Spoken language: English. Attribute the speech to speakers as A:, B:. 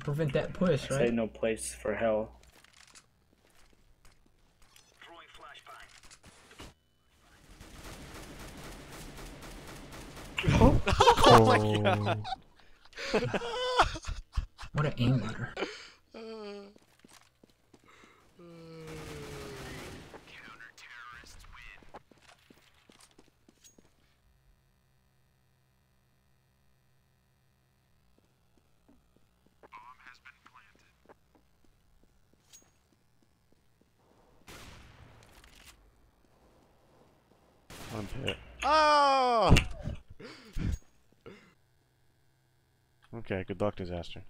A: Prevent that push,
B: Say
A: right?
B: no place for hell.
C: Oh my god.
A: What an aimbiter.
C: One pit. Oh! okay, good luck, disaster.